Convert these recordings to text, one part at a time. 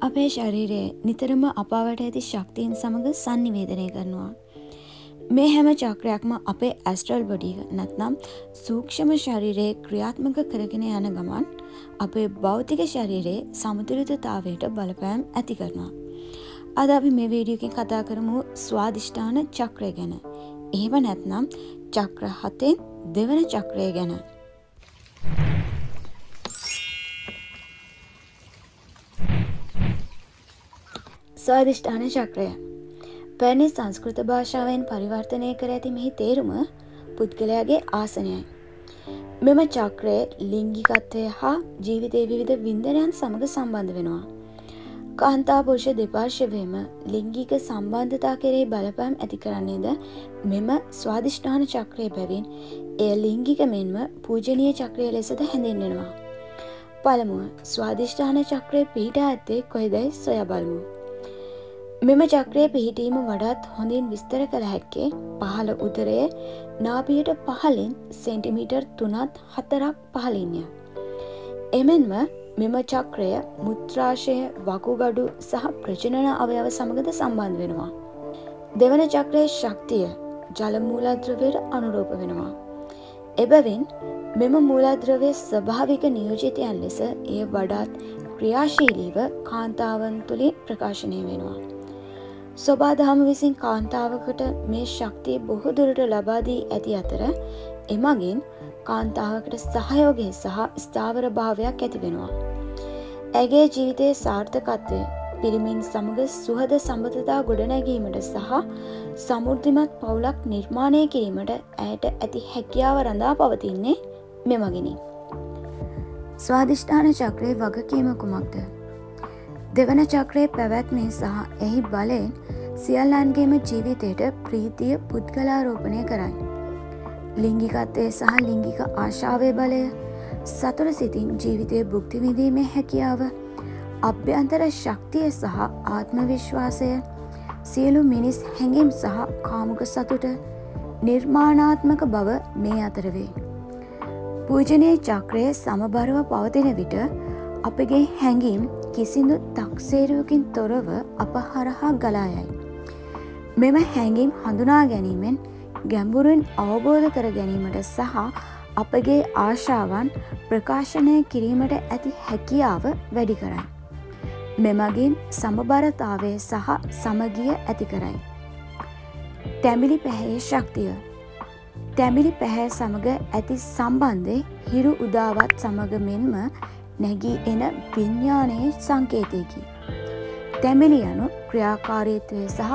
අපේ ශරීරයේ නිතරම අපාවට ඇති ශක්තියෙන් සමඟ සන්නිවේදනය කරනවා. මේ හැම චක්‍රයක්ම අපේ ඇස්ට්‍රල් බොඩි නැත්නම් සූක්ෂම ශරීරයේ ක්‍රියාත්මක කරගෙන යන ගමන් අපේ භෞතික ශරීරයේ සමතුලිතතාවයට බලපෑම් ඇති කරනවා. අද අපි මේ වීඩියෝකින් කතා කරමු ස්වාධිෂ්ඨාන චක්‍රය ගැන. එහෙම නැත්නම් චක්‍ර හතෙන් දෙවන චක්‍රය ගැන. ස්වාධිෂ්ඨාන චක්‍රය පැරණි සංස්කෘත භාෂාවෙන් පරිවර්තනය කර ඇති මෙහි තේරුම පුද්ගලයාගේ ආසනයයි. මෙම චක්‍රය ලිංගිකත්වය හා ජීවිතය විවිධ වින්දනයන් සමඟ සම්බන්ධ වෙනවා. කාන්තාපුරුෂ දෙපාර්ශවයම ලිංගික සම්බන්ධතා කෙරේ බලපෑම් ඇති කරන්නේද මෙම ස්වාධිෂ්ඨාන චක්‍රය බැවින් එය ලිංගික මෙන්ම පූජනීය චක්‍රය ලෙසද හැඳෙන්වෙනවා. පළමුුව ස්වාධිෂ්ඨාන චක්‍රය පිහිට ඇත්තේ කොයිදයි සොය බලමු. මෙම චක්‍රය පිහිටීම වඩාත් හොඳින් විස්තර කළ හැක්කේ පහළ උදරය නාපියට පහලින් සෙන්ටිමීටර් තුනත් හතරක් පහලින්ය. එමෙන්ම මෙම චක්‍රය මුත්‍රාශය වකුගඩු සහ ප්‍රජනන අවයව සමගද සම්බන්ධ වෙනවා. දෙවන චක්‍රයේ ශක්තිය ජලමූලද්‍රවයට අනුරෝප වෙනවා. එබැවින් මෙම මූලද්‍රවය ස්වභාවික නියෝජිතයන් ලෙස එය වඩාත් ක්‍රියාශීලීව කාන්තාවන් තුළින් ප්‍රකාශනය වෙනවා. ස්වබාදහම විසින් කාන්තාවකට මේ ශක්තිය බොහෝදුරට ලබාදී ඇති අතර එමගින් කාන්තාවකට සහයෝගය සහ ස්ථාවර භාවයක් ඇතිවෙනවා. ඇගේ ජීවිතයේ සාර්ථකත්වය පිරිමින් සමඟ සුහද සම්බතතා ගොඩනැගීමට සහ සමුෘද්ධිමත් පවුලක් නිර්මාණය කිරීමට ඇයට ඇති හැකියාව රඳා පවතින්නේ මෙමගිනි. ස්වාධිෂ්ඨාන චක්‍රය වගකීම කුමක්ද. දෙවන චක්‍රයේ පැවැත්මේ සහ එහි බලයෙන් සියල්ලන්ගේම ජීවිතයට ප්‍රීතිය පුද්ගලාරෝපණය කරයි. ලිංගිකත්වය සහ ලිංගික ආශාවය බලය සතුර සිතින් ජීවිතය බුක්තිවිදීමේ හැකියාව අභ්‍යන්තර ශක්තිය සහ ආත්මවිශ්වාසය සියලු මිනිස් හැඟිම් සහ කාමුක සතුට නිර්මාණාත්මක බව මේ අතරවේ. පූජනය චක්‍රය සමබරව පවතින විට අපගේ හැඟීම් කිසිදු තක්සේරුවකින් තොරව අප හරහා ගලායයි. මෙම හැඟීම් හඳුනා ගැනීමෙන් ගැඹුරුන් අවබෝධ කර ගැනීමට සහ අපගේ ආශාවන් ප්‍රකාශනය කිරීමට ඇති හැකියාව වැඩි කරයි. මෙමගින් සමබරතාවය සහ සමගිය ඇති කරයි. තැමිලි පැහැයේ ශක්තිය තැමිලි පැහැ සමඟ ඇති සම්බන්ධය හිරු උදාවත් සමඟ මෙන්ම නැගී එන විඤ්ඥානයේ සංකේතයකි. තැමිලි යනු ක්‍රියාකාරීත්වය සහ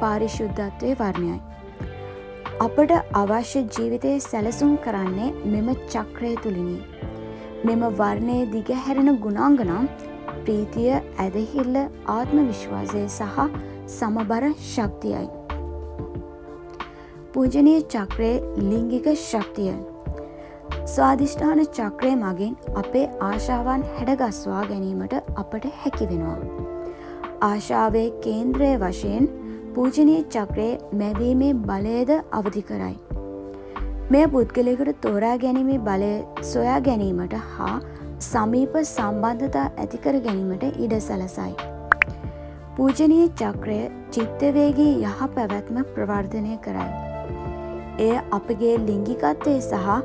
පාරිශුද්ධත්වය වර්ණයයි. අපට අවශ්‍ය ජීවිතය සැලසුම් කරන්නේ මෙම චක්‍රය තුළිනි. මෙම වර්ණය දිගහැරෙන ගුණාංගනම් ප්‍රීතිය ඇදහිල්ල ආත්ම විශ්වාසය සහ සමබර ශක්තියයි. පූජනය චක්‍රය ලිංගික ශක්තිය. ස්වාධිෂ්ඨාන චක්‍රය මගින් අපේ ආශාවන් හැඩගස්වා ගැනීමට අපට හැකිවෙනවා. ආශාවේ කේන්ද්‍රය වශයෙන් පූජනී චක්‍රයේ මැවීමේ බලයද අවධි කරයි. මෙය පුද්ගලයකුට තෝරා ගැනීමේ බලය සොයා ගැනීමට හා සමීප සම්බන්ධතා ඇතිකර ගැනීමට ඉඩ සැලසයි. පූජනී චක්‍රය චිත්තවේගේ යහ පැවැත්ම ප්‍රවර්ධනය කරයි. එය අපගේ ලිංගිකත්වය සහ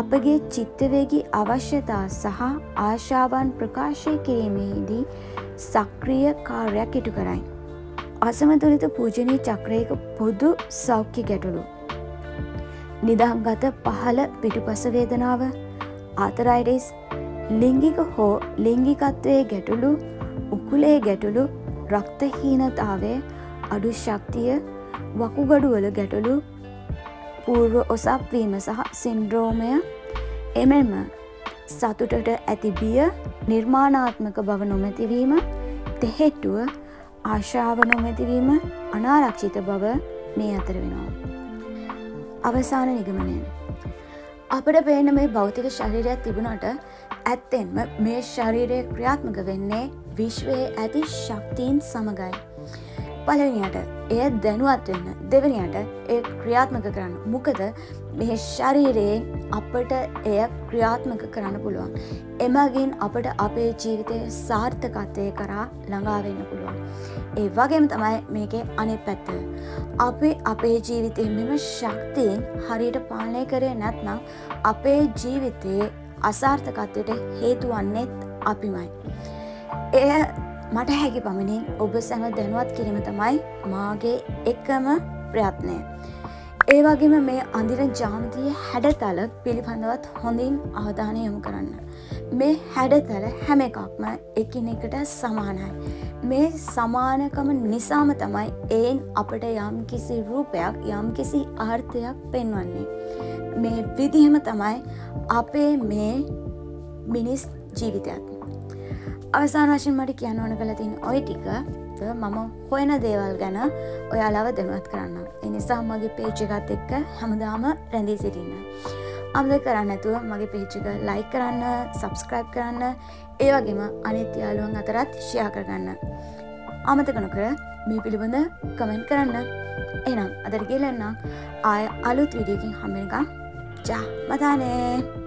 අපගේ චිත්තවේගී අවශ්‍යතා සහ ආශාවන් ප්‍රකාශය කිරීමේදී සක්‍රිය කාර්යක් ඉටු කරයි. අසමතුලිත පූජනී චක්‍රයක පොදු සෞඛ්‍ය ගැටලු. නිදහංගත පහළ පිටුපස වේදනාව ආතරයිඩස් ලිංගික හෝ ලිංගිකත්වයේ ගැටලු උකුලේ ගැටලු රක්තහීනතාවය අඩු ශක්තිය වකුගඩුවල ගැටලු පූර්ව ඔසප්වීම සහ සින්ද්‍රෝමය එමෙන්ම සතුටට ඇති බිය නිර්මාණාත්මක බව නොමැතිවීම තෙහෙට්ටුව ආශාව නොමැතිවීම අනාරක්ෂිත බව මේ අතර වෙනවා. අවසාන නිගමනය. අපට පේන මේ භෞතික ශරීරයක් තිබුණට ඇත්තෙන්ම මේ ශරීරය ක්‍රියාත්මක වෙන්නේ විශ්වයේ ඇති ශක්තිීන් සමගයි. පලවිනියට එය දැනුවත් වෙන්න දෙවනියට ඒ ක්‍රියාත්මක කරන්න මොකද මේ ශරීරයේ අපට එය ක්‍රියාත්මක කරන්න පුළුවන්. එමගින් අපට අපේ ජීවිතය සාර්ථකත්වය කරා ළඟාවෙන්න පුළුවන්. ඒ වගේම තමයි මේකේ අනෙ පැත්ත. අපි අපේ ජීවිතය මෙම ශක්තියෙන් හරියට පාලනය කරය නැත්නම් අපේ ජීවිතයේ අසාර්ථකත්වයට හේතුවන්නෙත් අපිමයි. එය මට හැකි පමණින් ඔබ සැම දැනුවත් කිරීම තමයි මාගේ එකම ප්‍රයත්නය. ඒ වගේම මේ අඳින ජාමතිය හැඩතල පිළිබඳවත් හොඳින් අවධානය යොමු කරන්න. මේ හැඩතල හැම එකක්ම එකිනෙකට සමානයි. මේ සමානකම නිසාම තමයි ඒන් අපට යම් කිසි රූපයක් යම් කිසි ආර්ථයක් පෙන්වන්නේ. මේ විදිහම තමයි අපේ මේ මිනිස් ජීවිතයක්. අවසාන වශයෙන් මට කියන්න ඕන කළ තින් ඔය ටික මම හොයන දේවල් ගැන ඔයාලාව දැනුවත් කරන්න. එනිසා මගේ පේච්චකත් එක්ක හැමදාම රැඳී සිටින්න. අම්ද කරන්න ඇතුව මගේ පේච්චික ලයි කරන්න සබස්ක්‍රයිබ් කරන්න ඒවගේම අනිත් යාලුවන් අතරත් ෂයා කරගන්න. අමතකනො කර මේ පිළිබඳ කමෙන්ට් කරන්න. එනම් අදර කියලන්නම් ආය අලුත් විඩියකින් හම්මනිකම් ජා මතානේ!